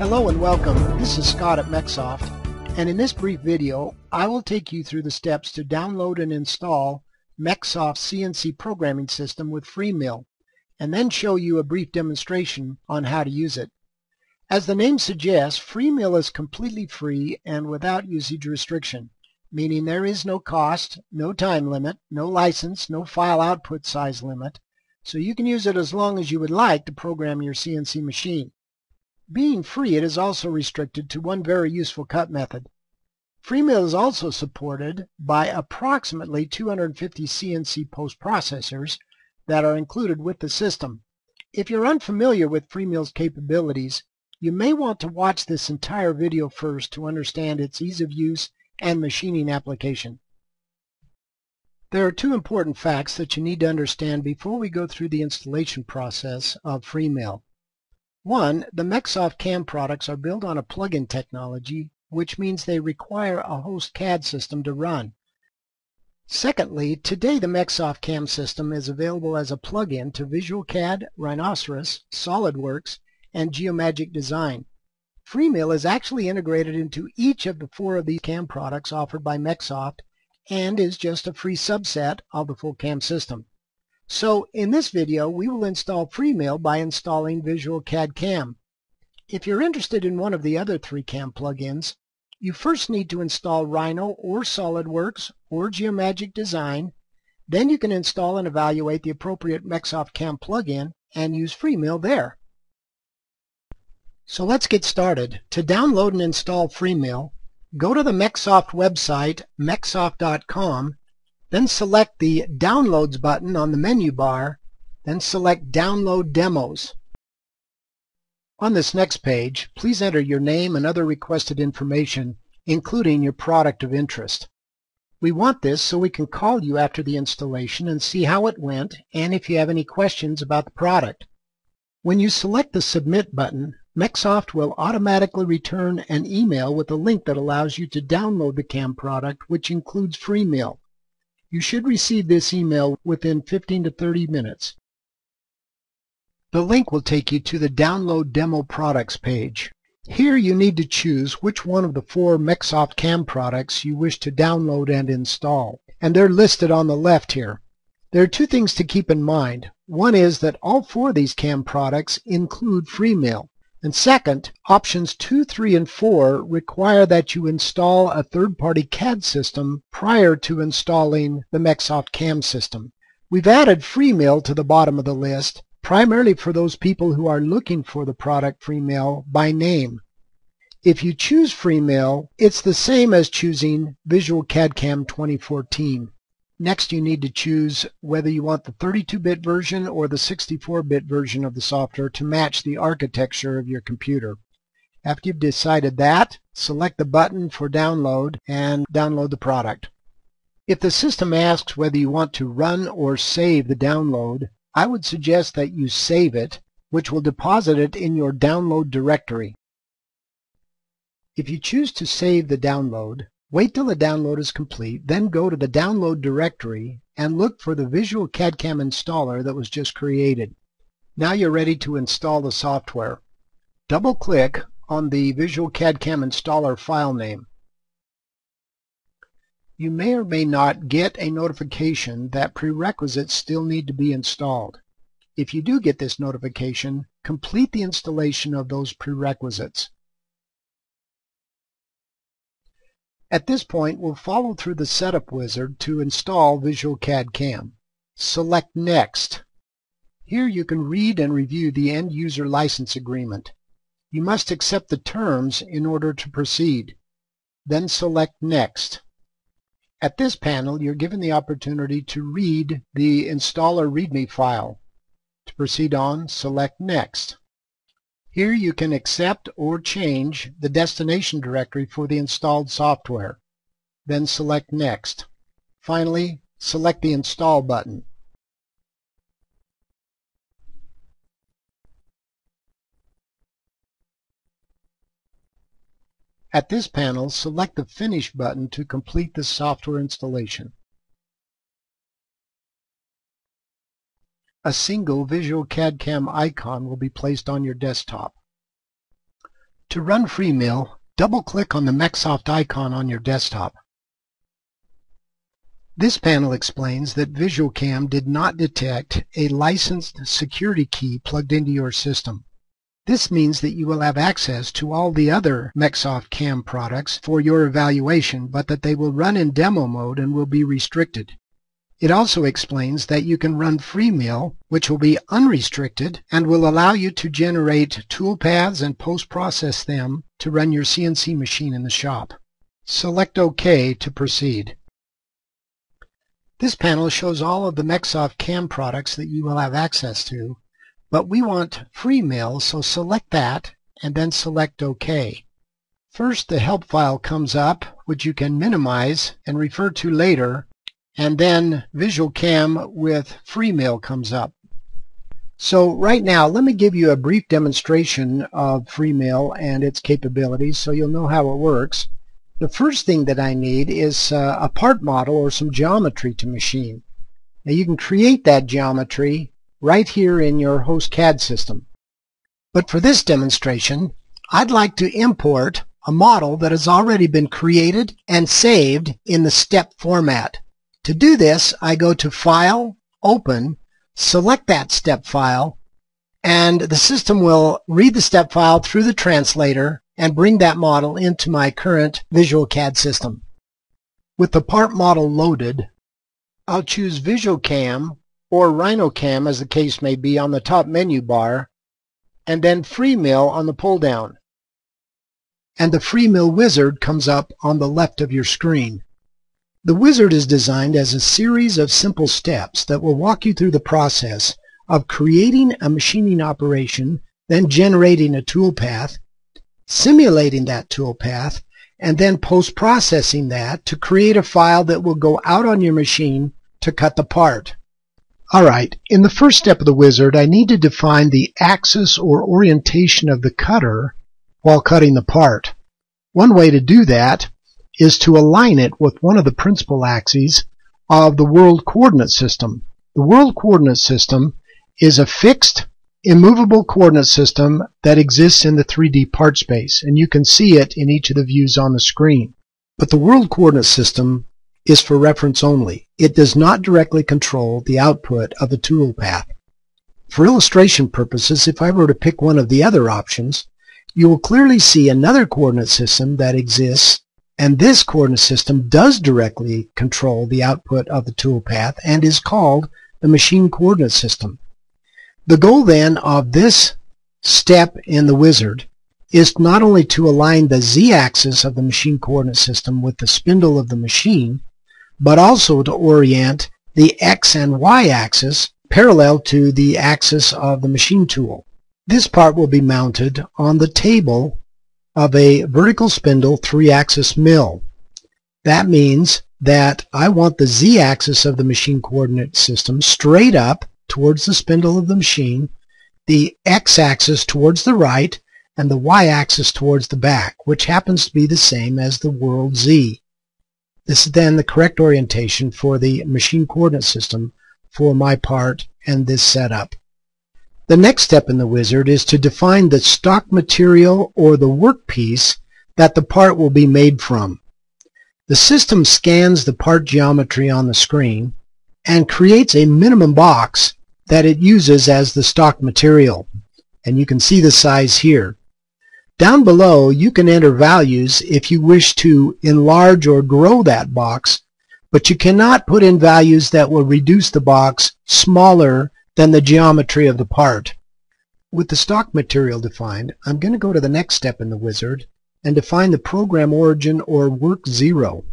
Hello and welcome. This is Scott at MecSoft, and in this brief video, I will take you through the steps to download and install MecSoft CNC programming system with FreeMill, and then show you a brief demonstration on how to use it. As the name suggests, FreeMill is completely free and without usage restriction, meaning there is no cost, no time limit, no license, no file output size limit, so you can use it as long as you would like to program your CNC machine. Being free, it is also restricted to one very useful cut method. FreeMill is also supported by approximately 250 CNC post-processors that are included with the system. If you're unfamiliar with FreeMill's capabilities, you may want to watch this entire video first to understand its ease of use and machining application. There are two important facts that you need to understand before we go through the installation process of FreeMill. One, the MecSoft CAM products are built on a plug-in technology, which means they require a host CAD system to run. Secondly, today the MecSoft CAM system is available as a plug-in to Visual CAD, Rhinoceros, SolidWorks, and Geomagic Design. FreeMill is actually integrated into each of the four of these CAM products offered by MecSoft and is just a free subset of the full CAM system. So in this video we will install FreeMill by installing Visual CAD CAM. If you're interested in one of the other three CAM plugins, you first need to install Rhino or SolidWorks or Geomagic Design. Then you can install and evaluate the appropriate MecSoft CAM plugin and use FreeMill there. So let's get started. To download and install FreeMill, go to the MecSoft website, mecsoft.com, then select the Downloads button on the menu bar, then select Download Demos. On this next page, please enter your name and other requested information, including your product of interest. We want this so we can call you after the installation and see how it went and if you have any questions about the product. When you select the Submit button, MecSoft will automatically return an email with a link that allows you to download the CAM product, which includes FreeMill. You should receive this email within 15 to 30 minutes. The link will take you to the Download Demo Products page. Here you need to choose which one of the four MecSoft CAM products you wish to download and install, and they're listed on the left here. There are two things to keep in mind. One is that all four of these CAM products include FreeMill. And second, options 2, 3, and 4 require that you install a third-party CAD system prior to installing the MecSoft CAM system. We've added FreeMill to the bottom of the list, primarily for those people who are looking for the product FreeMill by name. If you choose FreeMill, it's the same as choosing Visual CAD CAM 2014. Next you need to choose whether you want the 32-bit version or the 64-bit version of the software to match the architecture of your computer. After you've decided that, select the button for download and download the product. If the system asks whether you want to run or save the download, I would suggest that you save it, which will deposit it in your download directory. If you choose to save the download, Wait till the download is complete, then go to the download directory and look for the Visual CAD-CAM installer that was just created. Now you're ready to install the software. Double-click on the Visual CAD-CAM installer file name. You may or may not get a notification that prerequisites still need to be installed. If you do get this notification, complete the installation of those prerequisites. At this point, we'll follow through the Setup Wizard to install Visual CAD CAM. Select Next. Here you can read and review the End User License Agreement. You must accept the terms in order to proceed. Then select Next. At this panel, you're given the opportunity to read the installer README file. To proceed on, select Next. Here you can accept or change the destination directory for the installed software. Then select Next. Finally, select the Install button. At this panel, select the Finish button to complete the software installation. A single Visual CAD CAM icon will be placed on your desktop. To run Freemill, double-click on the MecSoft icon on your desktop. This panel explains that Visual VisualCam did not detect a licensed security key plugged into your system. This means that you will have access to all the other MecSoft CAM products for your evaluation, but that they will run in demo mode and will be restricted. It also explains that you can run Freemill, which will be unrestricted and will allow you to generate toolpaths and post-process them to run your CNC machine in the shop. Select OK to proceed. This panel shows all of the MecSoft CAM products that you will have access to, but we want Freemill, so select that and then select OK. First, the help file comes up, which you can minimize and refer to later and then Visual Cam with Freemill comes up. So right now, let me give you a brief demonstration of Freemill and its capabilities so you'll know how it works. The first thing that I need is uh, a part model or some geometry to machine. Now you can create that geometry right here in your host CAD system. But for this demonstration, I'd like to import a model that has already been created and saved in the step format. To do this, I go to File, Open, select that step file, and the system will read the step file through the translator and bring that model into my current Visual CAD system. With the part model loaded, I'll choose VisualCam or RhinoCam as the case may be on the top menu bar, and then Freemill on the pull-down. And the Freemill wizard comes up on the left of your screen. The wizard is designed as a series of simple steps that will walk you through the process of creating a machining operation, then generating a toolpath, simulating that toolpath, and then post-processing that to create a file that will go out on your machine to cut the part. Alright, in the first step of the wizard, I need to define the axis or orientation of the cutter while cutting the part. One way to do that is to align it with one of the principal axes of the world coordinate system. The world coordinate system is a fixed, immovable coordinate system that exists in the 3D part space, and you can see it in each of the views on the screen. But the world coordinate system is for reference only. It does not directly control the output of the tool path. For illustration purposes, if I were to pick one of the other options, you will clearly see another coordinate system that exists and this coordinate system does directly control the output of the toolpath and is called the machine coordinate system. The goal then of this step in the wizard is not only to align the z-axis of the machine coordinate system with the spindle of the machine, but also to orient the x and y axis parallel to the axis of the machine tool. This part will be mounted on the table of a vertical spindle three-axis mill. That means that I want the z-axis of the machine coordinate system straight up towards the spindle of the machine, the x-axis towards the right, and the y-axis towards the back, which happens to be the same as the world z. This is then the correct orientation for the machine coordinate system for my part and this setup. The next step in the wizard is to define the stock material or the workpiece that the part will be made from. The system scans the part geometry on the screen and creates a minimum box that it uses as the stock material. And you can see the size here. Down below, you can enter values if you wish to enlarge or grow that box, but you cannot put in values that will reduce the box smaller than the geometry of the part. With the stock material defined, I'm going to go to the next step in the wizard and define the program origin or work zero.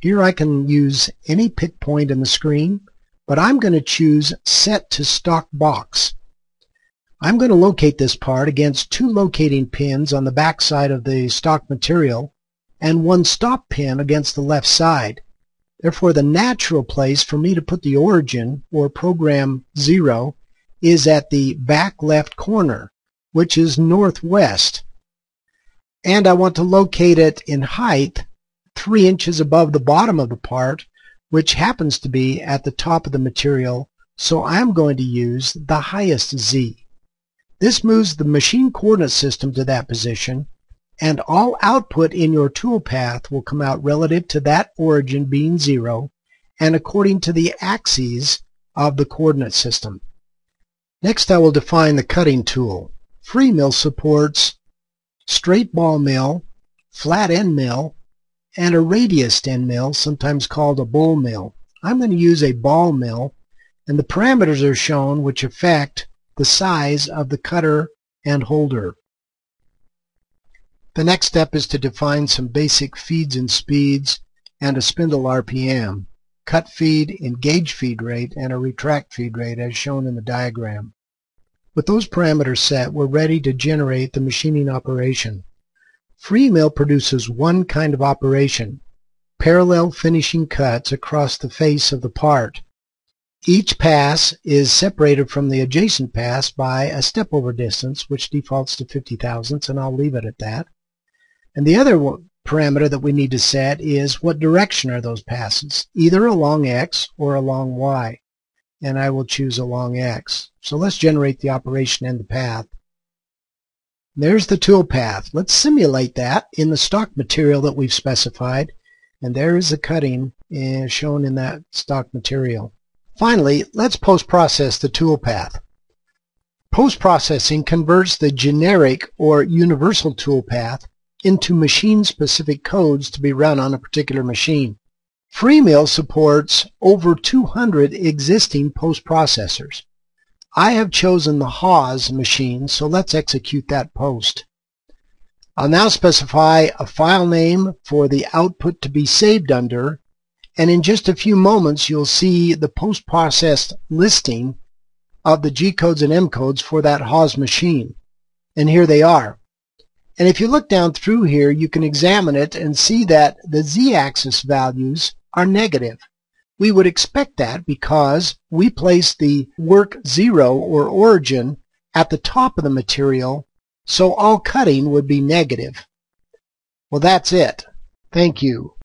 Here I can use any pick point in the screen, but I'm going to choose set to stock box. I'm going to locate this part against two locating pins on the back side of the stock material and one stop pin against the left side. Therefore, the natural place for me to put the origin, or program 0, is at the back left corner, which is northwest. And I want to locate it in height 3 inches above the bottom of the part, which happens to be at the top of the material, so I'm going to use the highest Z. This moves the machine coordinate system to that position, and all output in your toolpath will come out relative to that origin being zero and according to the axes of the coordinate system. Next I will define the cutting tool. Free mill supports straight ball mill, flat end mill, and a radius end mill, sometimes called a bull mill. I'm going to use a ball mill, and the parameters are shown which affect the size of the cutter and holder. The next step is to define some basic feeds and speeds and a spindle RPM cut feed, engage feed rate, and a retract feed rate as shown in the diagram. With those parameters set, we're ready to generate the machining operation. Freemill produces one kind of operation, parallel finishing cuts across the face of the part. Each pass is separated from the adjacent pass by a step-over distance, which defaults to 50 thousandths, and I'll leave it at that. And the other parameter that we need to set is what direction are those passes, either along X or along Y. And I will choose along X. So let's generate the operation and the path. There's the tool path. Let's simulate that in the stock material that we've specified. And there is the cutting uh, shown in that stock material. Finally, let's post-process the tool path. Post-processing converts the generic or universal tool path into machine-specific codes to be run on a particular machine. Freemill supports over 200 existing post-processors. I have chosen the Haas machine, so let's execute that post. I'll now specify a file name for the output to be saved under, and in just a few moments you'll see the post-processed listing of the G-codes and M-codes for that Haas machine. And here they are. And if you look down through here, you can examine it and see that the z-axis values are negative. We would expect that because we place the work zero or origin at the top of the material, so all cutting would be negative. Well, that's it. Thank you.